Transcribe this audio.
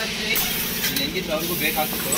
ಹೆಂಗಿದ್ರು ಅವ್ರಿಗೂ ಬೇಕಾಗ್ತದೆ